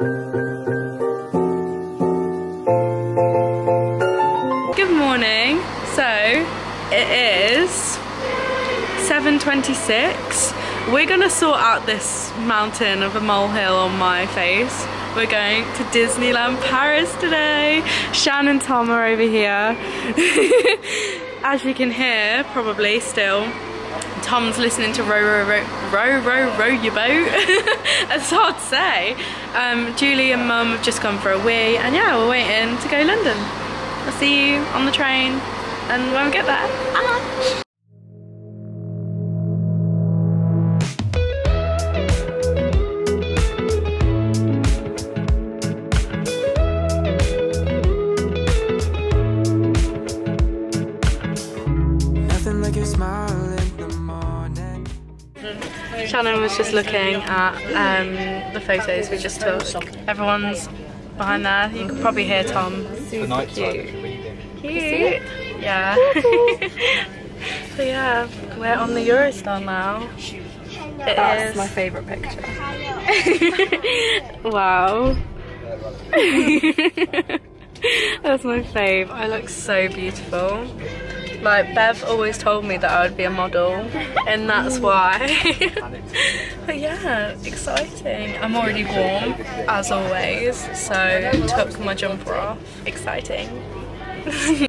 Good morning. So it is 7.26. We're gonna sort out this mountain of a molehill on my face. We're going to Disneyland Paris today. Shan and Tom are over here. As you can hear, probably still, Tom's listening to row, row, row, row, row, row your boat. That's hard to say. Um, Julie and Mum have just gone for a wee, and yeah, we're waiting to go London. I'll see you on the train, and when we get there. Shannon was just looking at um, the photos we just took. Everyone's behind there. You can probably hear Tom. Super cute. Cute. Yeah. so yeah, we're on the Eurostar now. It That's is. my favourite picture. wow. That's my fave. I look so beautiful. Like Bev always told me that I would be a model and that's why. but yeah, exciting. I'm already warm as always, so took my jumper off. Exciting.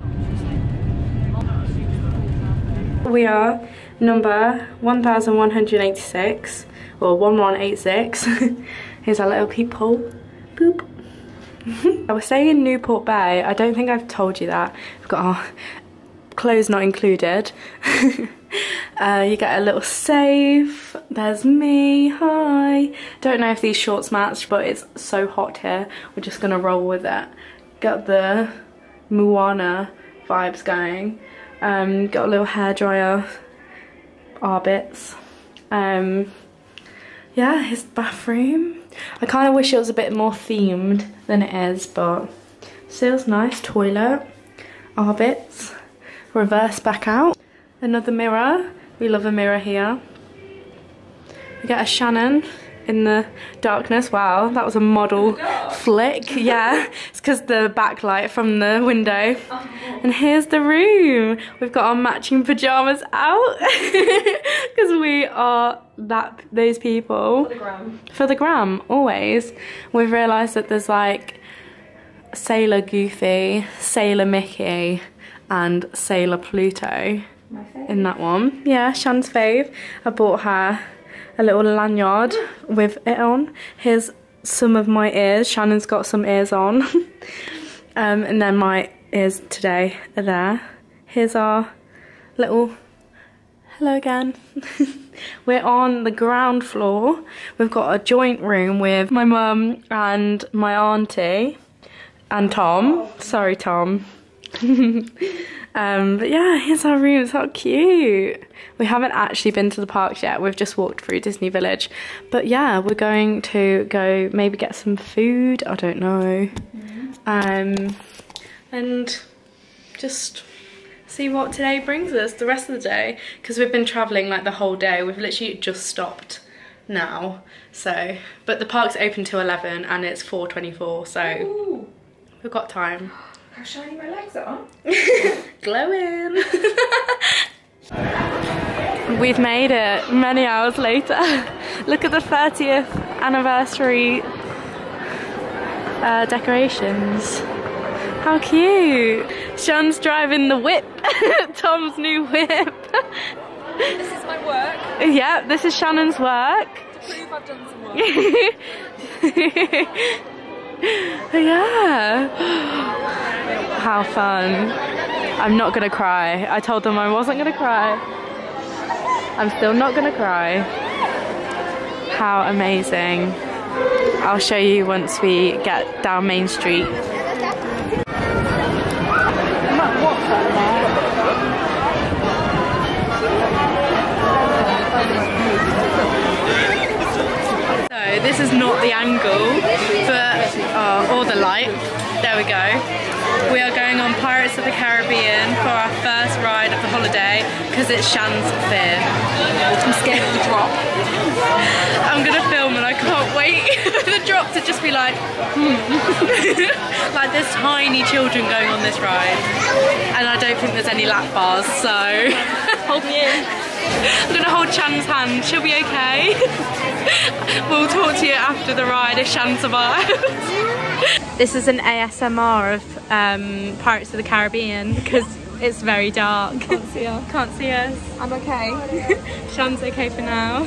we are number 1186 or 1186. Here's our little peephole. Boop. I was staying in Newport Bay. I don't think I've told you that. We've got our clothes not included. uh, you get a little safe. There's me, hi. Don't know if these shorts match, but it's so hot here. We're just gonna roll with it. Got the Moana vibes going. Um, got a little hairdryer, Arbits. Um, yeah, his bathroom. I kind of wish it was a bit more themed than it is, but still nice. Toilet, Arbits reverse back out. Another mirror. We love a mirror here. We get a Shannon in the darkness. Wow, that was a model flick. Yeah, it's because the backlight from the window. And here's the room. We've got our matching pajamas out because we are that those people. For the gram. For the gram, always. We've realised that there's like Sailor Goofy, Sailor Mickey, and Sailor Pluto in that one. Yeah, Shan's fave. I bought her a little lanyard with it on. Here's some of my ears. Shannon's got some ears on. um, and then my ears today are there. Here's our little hello again. We're on the ground floor. We've got a joint room with my mum and my auntie and Tom. Sorry, Tom. um, but yeah, here's our room. It's so cute. We haven't actually been to the parks yet. We've just walked through Disney Village. But yeah, we're going to go maybe get some food. I don't know. Um, and just see what today brings us the rest of the day because we've been traveling like the whole day we've literally just stopped now so but the park's open till 11 and it's 4.24 so Ooh. we've got time how shiny my legs are. Glowing. We've made it many hours later. Look at the 30th anniversary uh, decorations. How cute. Sean's driving the whip. Tom's new whip. this is my work. Yeah, this is Shannon's work. To prove I've done some work. yeah. How fun. I'm not gonna cry. I told them I wasn't gonna cry. I'm still not gonna cry. How amazing. I'll show you once we get down Main Street. This is not the angle, but, uh, or the light. There we go. We are going on Pirates of the Caribbean for our first ride of the holiday because it's Shan's fear. I'm scared of the drop. I'm gonna film and I can't wait for the the drop to just be like, hmm. like there's tiny children going on this ride, and I don't think there's any lap bars, so hold me in. I'm gonna hold Shan's hand. She'll be okay. we'll talk to you after the ride if Shan survives. this is an ASMR of um, Pirates of the Caribbean because it's very dark. Can't see her. Can't see us. I'm okay. Shan's okay for now.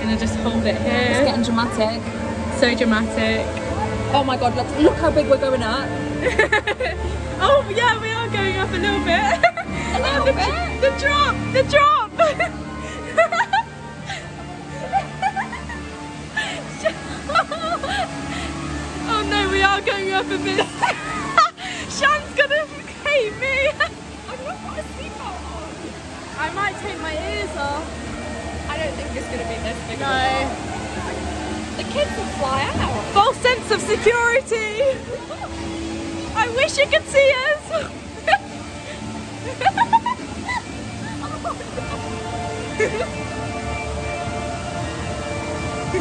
Gonna just hold it here. It's getting dramatic. So dramatic. Oh my god, look, look how big we're going up. Oh yeah, we are going up a little bit. The, the drop, the drop. oh no, we are going up a bit. Shan's gonna hate me. I've not got a seatbelt on. I might take my ears off. I don't think it's gonna be this big. No. The kids will fly out. False sense of security. I wish you could see us.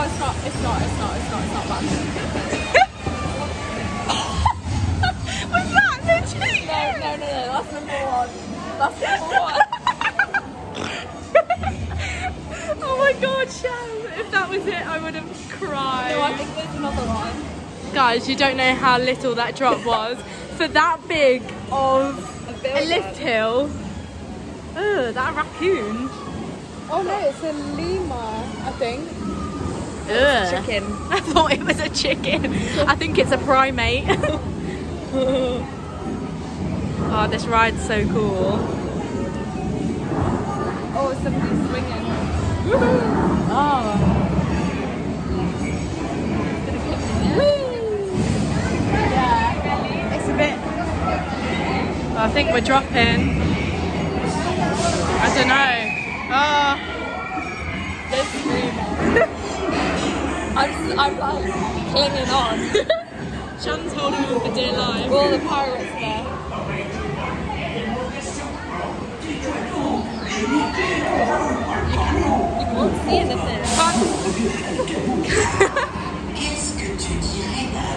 Oh, it's not, it's not, it's not, it's not, it's not bad. Was that literally? No, no, no, no, that's number one. That's number one. oh my god, Shan! If that was it, I would have cried. No, I think there's another one. Guys, you don't know how little that drop was. For that big of A a lift hill. Oh, that raccoon. Oh no, it's a lemur, I think. Ugh. Chicken. I thought it was a chicken. I think it's a primate. oh, this ride's so cool. Oh, somebody's swinging. Oh. Yeah. It's a bit. I think we're dropping. I don't know. Oh. I'm, I'm like clinging on. Shan's holding on for dear life. All the pirates there. You can't see anything. Qu'est-ce que tu dirais d'un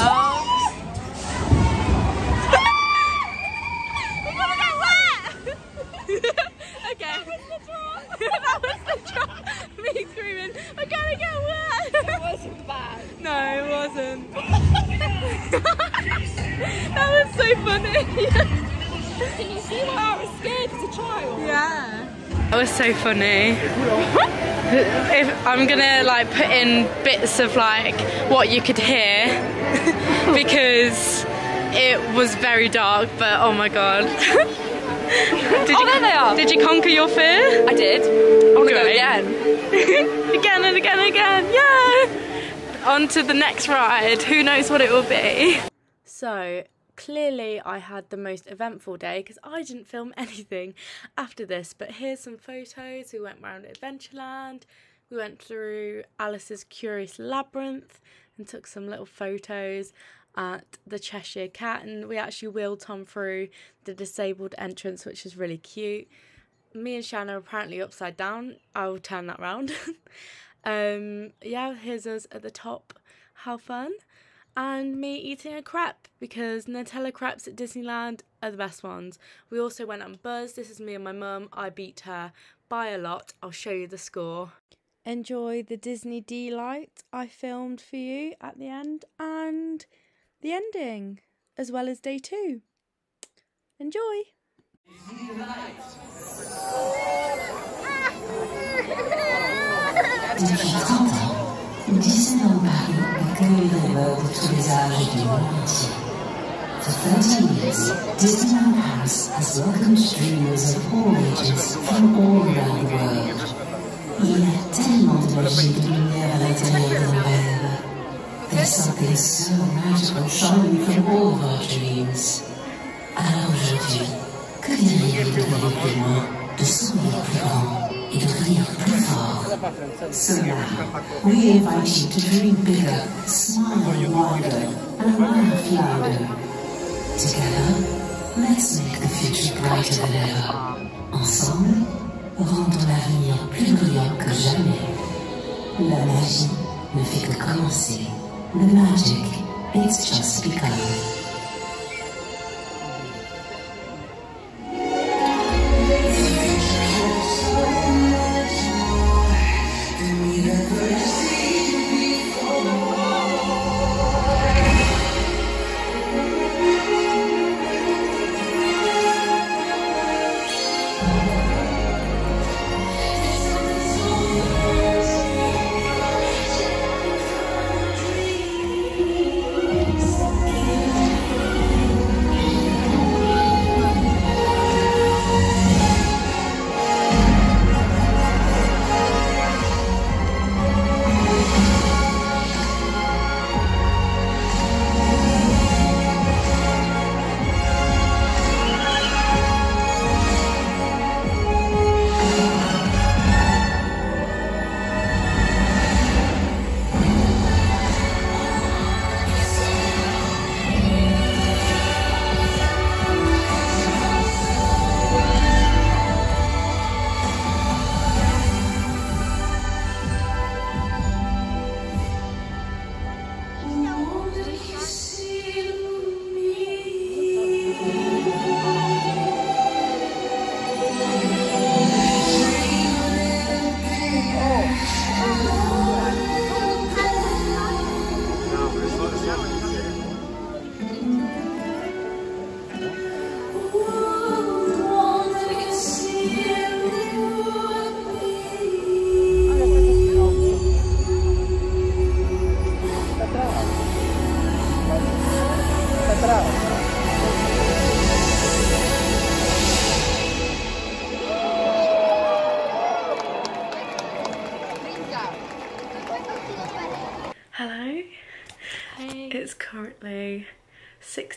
Oh. Was so funny. if I'm gonna like put in bits of like what you could hear because it was very dark, but oh my god. did Oh, there they are. Did you conquer your fear? I did. I want to go again. again and again and again, yeah! On to the next ride. Who knows what it will be? So, clearly I had the most eventful day because I didn't film anything after this. But here's some photos. We went round Adventureland. We went through Alice's Curious Labyrinth and took some little photos at the Cheshire Cat. And we actually wheeled Tom through the disabled entrance, which is really cute me and Shanna are apparently upside down. I'll turn that round. um, yeah, here's us at the top. How fun. And me eating a crepe because Nutella crepes at Disneyland are the best ones. We also went on Buzz. This is me and my mum. I beat her by a lot. I'll show you the score. Enjoy the Disney D-Light I filmed for you at the end and the ending, as well as day two. Enjoy! Depuis 30 ans, Disneyland Paris accueille les rêves de tous les âges du monde entier. For 30 years, Disneyland Paris has welcomed dreamers of all ages from all around the world. Il y a tellement de magie de lumière à l'intérieur de nos rêves. There's something so magical shining from all of our dreams. Alors aujourd'hui, que diriez-vous d'aller plus loin, de sourire plus grand et de plus fort we invite you to dream bigger, smile wider, and laugh louder. Together, let's make the future brighter than ever. Ensemble, rendons l'avenir plus brillant que jamais. La magie ne fait que commencer. The magic, it's just begun.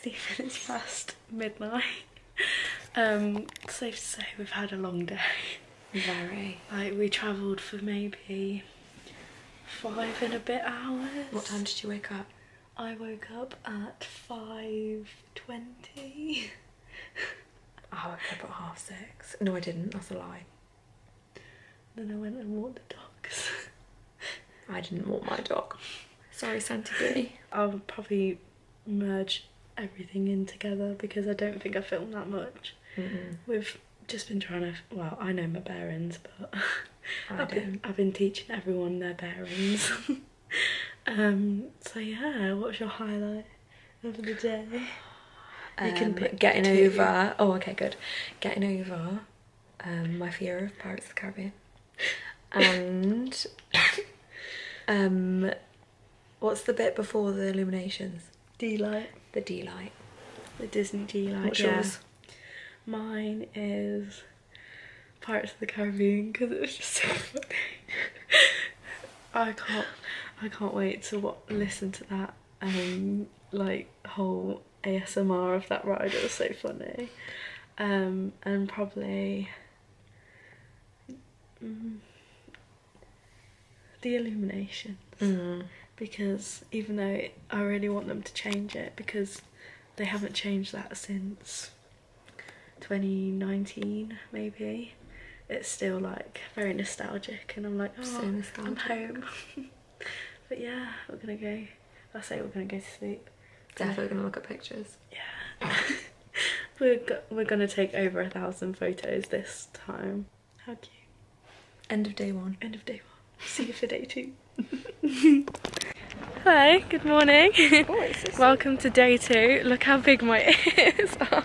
60 minutes past midnight. Um, safe to say we've had a long day. Very. Like we travelled for maybe five and a bit hours. What time did you wake up? I woke up at 5.20. I woke up at half six. No, I didn't. That's a lie. Then I went and walked the dogs. I didn't walk my dog. Sorry, Santa Bee. I'll probably merge everything in together because I don't think I filmed that much. Mm-mm. We've just been trying to. Well, I know my bearings, but I've been I've been teaching everyone their bearings. um. So yeah, what's your highlight of the day? You can Um, pick getting two. over. Oh, okay, good. Getting over um, my fear of Pirates of the Caribbean, and um, what's the bit before the illuminations? D-Light, The D-Light. the Disney D-Light. What's yeah. yours? Mine is Pirates of the Caribbean because it was just so funny. I can't, I can't wait to what, listen to that um like whole ASMR of that ride. It was so funny, um and probably mm, the illumination Mm. Because even though I really want them to change it because they haven't changed that since 2019 maybe it's still like very nostalgic and I'm like oh So I'm home but yeah we're gonna go I say we're gonna go to sleep Definitely gonna look at pictures. yeah we're, go- we're gonna take over a thousand photos this time how cute End of day one. End of day one. See you for day two. Hello, good morning. Welcome to day two. Look how big my ears are.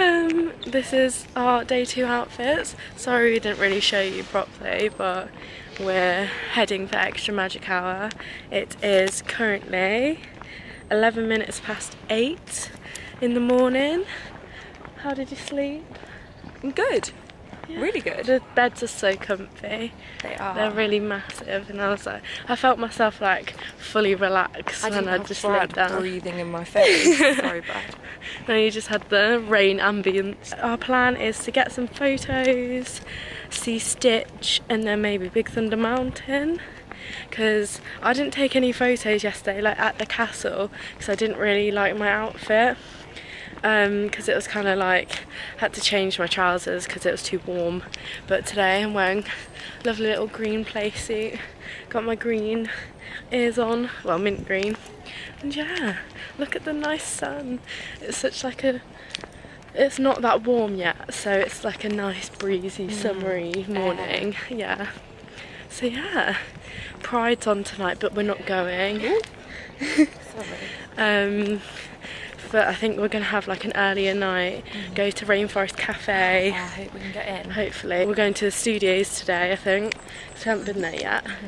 um, this is our day two outfits. Sorry we didn't really show you properly, but we're heading for extra magic hour. It is currently 11 minutes past 8 in the morning. How did you sleep? Good. Really good. The beds are so comfy. They are. They're really massive, and I was like, I felt myself like fully relaxed I when I just Brad laid down. breathing in my face. Sorry, Brad. No, you just had the rain ambience. Our plan is to get some photos, see Stitch, and then maybe Big Thunder Mountain. Because I didn't take any photos yesterday, like at the castle, because I didn't really like my outfit. Because it was kind of like, had to change my trousers because it was too warm. But today I'm wearing a lovely little green play suit. Got my green ears on, well, mint green. And yeah, look at the nice sun. It's such like a it's not that warm yet, so it's like a nice breezy summery morning. Yeah. So yeah. Pride's on tonight but we're not going. um but I think we're gonna have like an earlier night, go to Rainforest Cafe. I hope we can get in. Hopefully. We're going to the studios today, I think. 'cause we haven't been there yet. Mm-hmm.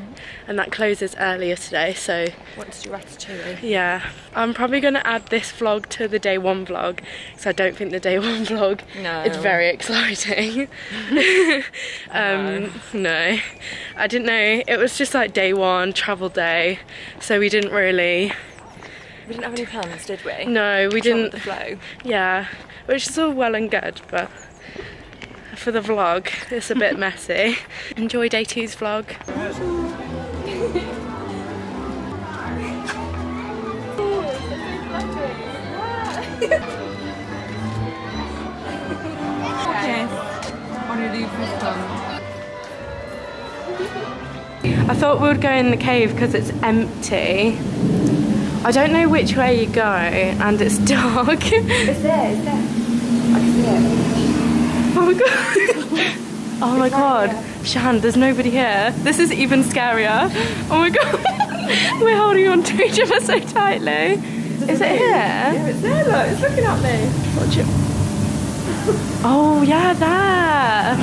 And that closes earlier today, so Want to do ratatouille? yeah, I'm probably going to add this vlog to the day one vlog because I don't think the day one vlog No. is very exciting. um, no, I didn't know. It was just like day one, travel day, so we didn't really. We didn't have any plans, did we? No, we Just didn't. the flow. Yeah, which is all well and good, but for the vlog, it's a bit messy. Enjoy day two's vlog. I thought we would go in the cave because it's empty. I don't know which way you go and it's dark. It's there, it's there. I can see it. Oh my god. Oh my god. Shan, there's nobody here. This is even scarier. Oh my god. We're holding on to each other so tightly. Is it here? Yeah, it's there, look. It's looking at me. Watch it. Oh yeah, there.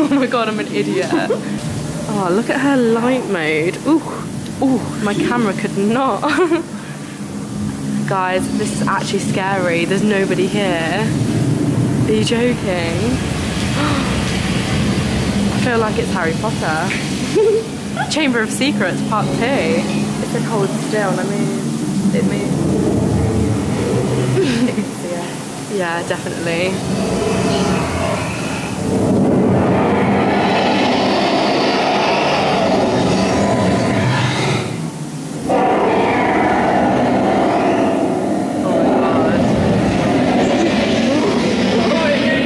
oh my god, I'm an idiot. Oh, look at her light mode. Ooh, ooh, my camera could not. Guys, this is actually scary. There's nobody here. Are you joking? I feel like it's Harry Potter. Chamber of Secrets Part 2. It said hold still I mean, It moved. yeah, definitely.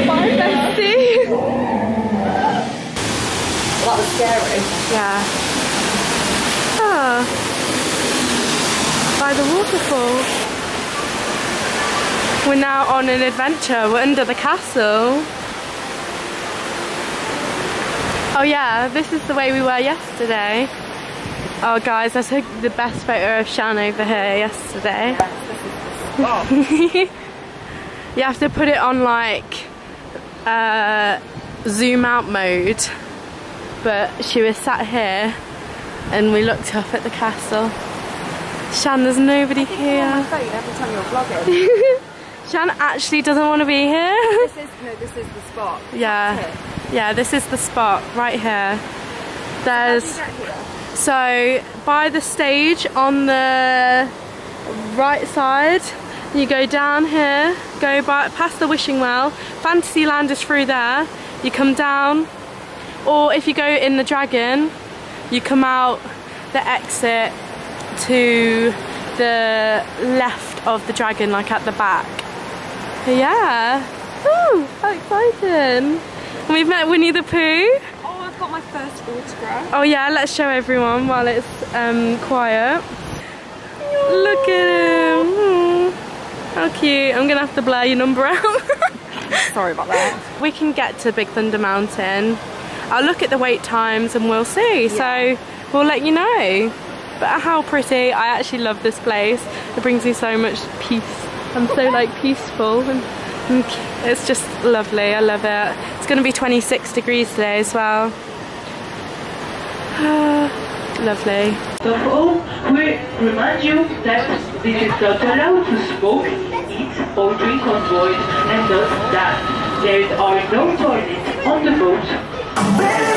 Bye, bestie. That was scary. Yeah. By the waterfall. We're now on an adventure. We're under the castle. Oh yeah, this is the way we were yesterday. Oh guys, I took the best photo of Shan over here yesterday. you have to put it on like uh, zoom out mode but she was sat here and we looked up at the castle. Shan, there's nobody here. every time you're vlogging. Shan actually doesn't want to be here. this is no, this is the spot. yeah, yeah, this is the spot right here. There's so by the stage on the right side. You go down here, go by past the wishing well. Fantasyland is through there. You come down, or if you go in the dragon, you come out the exit to the left of the dragon, like at the back. Yeah. Oh, how exciting. We've met Winnie the Pooh. Oh, I've got my first autograph. Oh yeah, let's show everyone while it's um, quiet. Look at him. Hmm. How cute. I'm gonna have to blur your number out. Sorry about that. we can get to Big Thunder Mountain. I'll look at the wait times and we'll see. So we'll let you know. But how pretty. I actually love this place. It brings me so much peace. I'm so like peaceful and, and it's just lovely. I love it. It's gonna be 26 degrees today as well. lovely. Of all, oh, we remind you that this is not allowed to smoke, eat, or drink on board, and thus that there are no toilets on the boat. Oh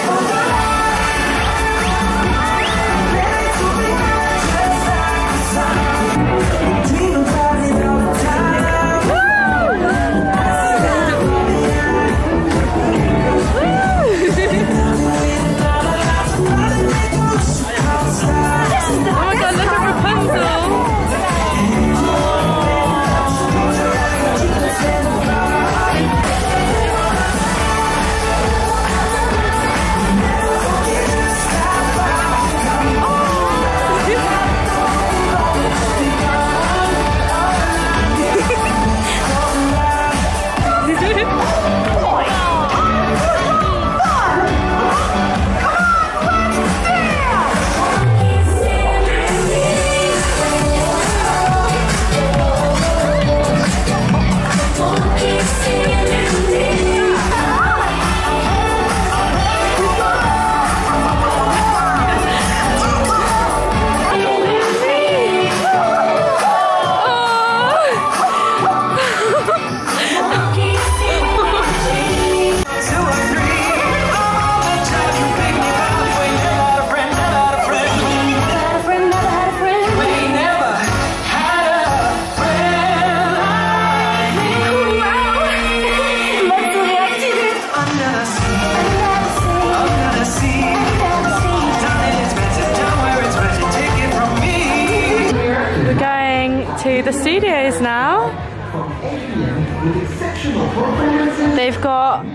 They've got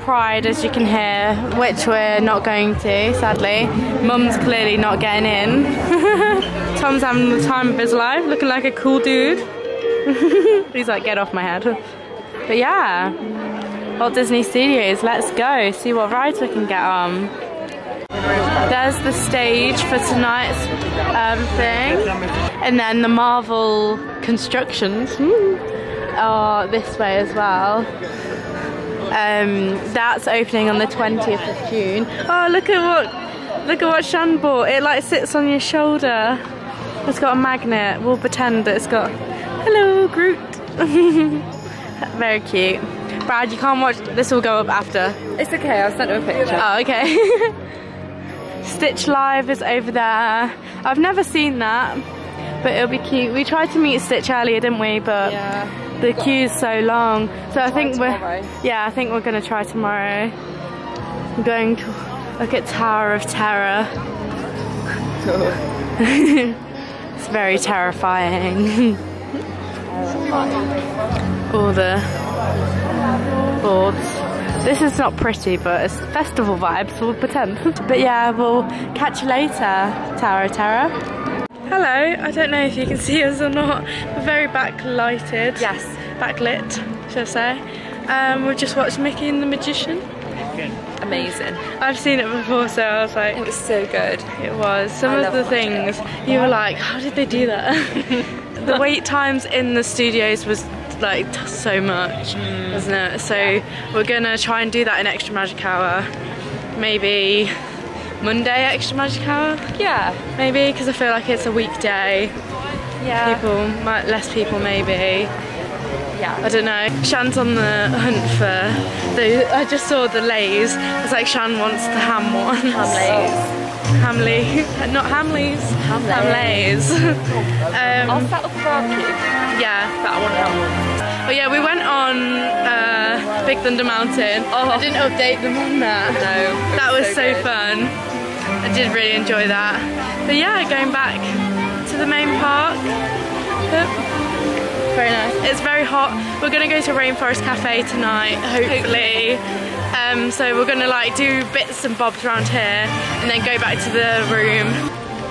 Pride, as you can hear, which we're not going to, sadly. Mum's clearly not getting in. Tom's having the time of his life, looking like a cool dude. He's like, get off my head. But yeah, Walt Disney Studios, let's go, see what rides we can get on. There's the stage for tonight's um, thing, and then the Marvel constructions hmm, are this way as well. Um, that's opening on the 20th of June. Oh, look at what look at what Shan bought. It like sits on your shoulder. It's got a magnet. We'll pretend that it's got hello Groot. Very cute. Brad, you can't watch. This will go up after. It's okay, I'll send her a picture. Oh, okay. Stitch Live is over there. I've never seen that, but it'll be cute. We tried to meet Stitch earlier, didn't we? But Yeah. The queue's so long. So I think we're yeah, I think we're gonna try tomorrow. I'm going to look at Tower of Terror. it's very terrifying. All the boards. This is not pretty, but it's festival vibes, we'll pretend. but yeah, we'll catch you later, Tower of Terror. Hello, I don't know if you can see us or not. We're very backlighted. Yes. Backlit, should I say. Um, we've just watched Mickey and the Magician. Amazing. I've seen it before, so I was like, It was so good. it was. Some I of the things you were like, how did they do that? the wait times in the studios was like so much, wasn't it? So we're gonna try and do that in Extra Magic Hour. Maybe Monday Extra Magic Hour, Yeah. maybe because I feel like it's a weekday. Yeah. People, might, less people maybe. Yeah. I don't know. Shan's on the hunt for the. I just saw the Lays. It's like Shan wants the ham one. Hamleys. Hamley, not Hamleys. Hamleys. I'll um, set up a barbecue. yeah, that one. Oh yeah, we went on uh, Big Thunder Mountain. Oh. I didn't update them on that. No. That was so, good. fun. I did really enjoy that. But yeah, going back to the main park. Very nice. It's very hot. We're gonna go to Rainforest Cafe tonight, hopefully. Um, so we're gonna like do bits and bobs around here and then go back to the room.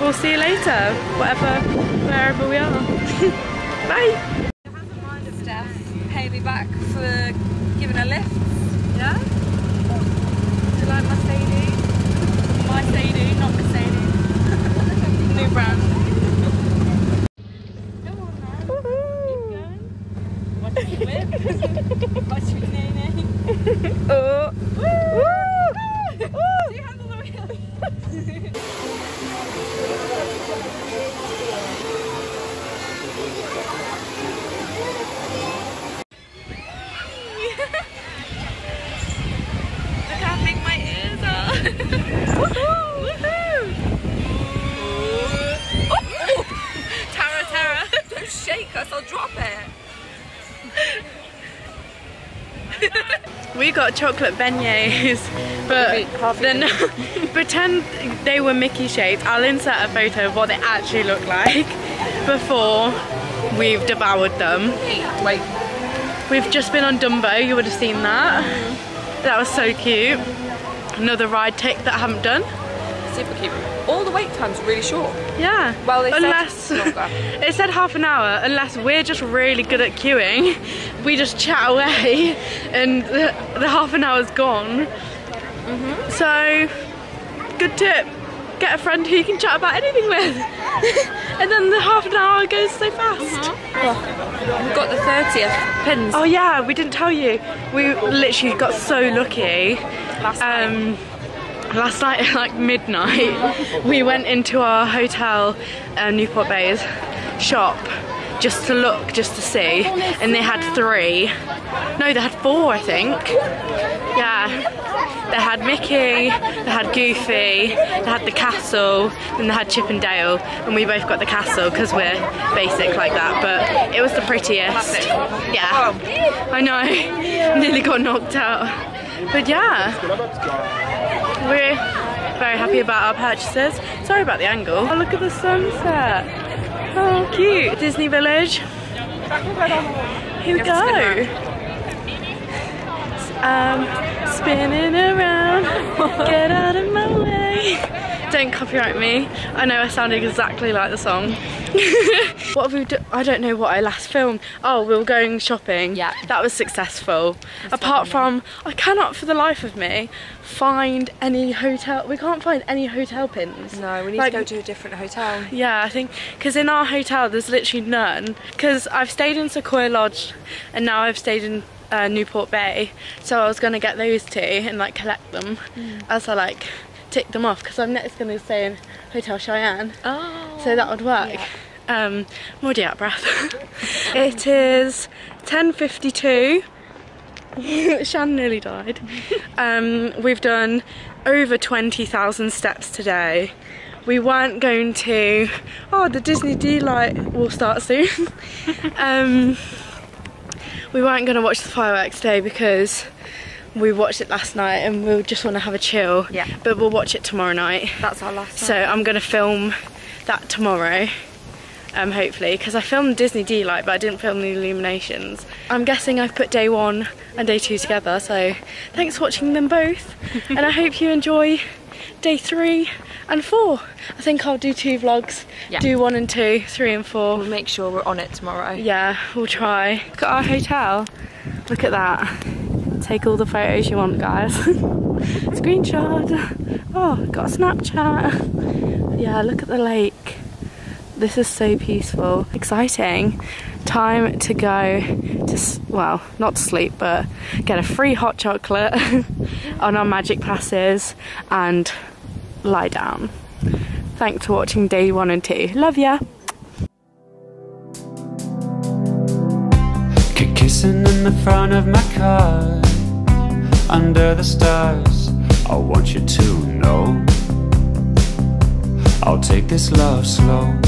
We'll see you later, whatever, wherever we are. Bye. Steph pay me back for giving a lift. Yeah? Got chocolate beignets, but then pretend they were Mickey shaped. I'll insert a photo of what they actually look like before we've devoured them. Wait. We've just been on Dumbo, you would have seen that. Mm-hmm. That was so cute. Another ride take that I haven't done. Super cute. All the wait time's really short. Yeah. Well, unless it said half an hour. Unless we're just really good at queuing, we just chat away, and the, the half an hour's gone. Mm-hmm. So, good tip: get a friend who you can chat about anything with, and then the half an hour goes so fast. Mm-hmm. We've got the 30th pins. Oh yeah, we didn't tell you. We literally got so lucky. Last night. Last night at like midnight, we went into our hotel, uh, Newport Bays shop, just to look, just to see, and they had three. No, they had four, I think. Yeah, they had Mickey, they had Goofy, they had the castle, and they had Chip and Dale, and we both got the castle because we're basic like that. But it was the prettiest. Yeah, I know. Nearly got knocked out. But yeah, we're very happy about our purchases. Sorry about the angle. Oh, look at the sunset. Oh, cute. Disney Village. Here we go. Um, spinning around, get out of my way. Don't copyright me. I know I sounded exactly like the song. what have we do? I don't know what I last filmed. Oh, we were going shopping. Yeah. That was successful. Apart from, I cannot for the life of me find any hotel. We can't find any hotel pins. No, we need Like- to go to a different hotel. Yeah, I think because in our hotel there's literally none. Because I've stayed in Sequoia Lodge and now I've stayed in uh, Newport Bay, so I was gonna get those two and like collect them as I like tick them off. Because I'm next gonna stay in Hotel Cheyenne, Oh. so that would work. Um, I'm already out of breath. it is 10:52. Shan nearly died. Um, we've done over 20,000 steps today. We weren't going to. Oh, the Disney D-Light will start soon. um, we weren't going to watch the fireworks today because we watched it last night and we just want to have a chill. Yeah. But we'll watch it tomorrow night. That's our last So I'm going to film that tomorrow. Um, hopefully, because I filmed Disney D-Light, but I didn't film the illuminations. I'm guessing I've put day one and day two together, so thanks for watching them both. and I hope you enjoy day three and four. I think I'll do two vlogs. Yeah. Do one and two, three and four. We'll make sure we're on it tomorrow. Yeah, we'll try. Look at our hotel. Look at that. Take all the photos you want, guys. Screenshot. Oh, got a Snapchat. Yeah, look at the lake. This is so peaceful. Exciting. Time to go to, well, not to sleep, but get a free hot chocolate on our magic passes and lie down. Thanks for watching day one and two. Love ya. Kissing in the front of my car Under the stars. I want you to know. I'll take this love slow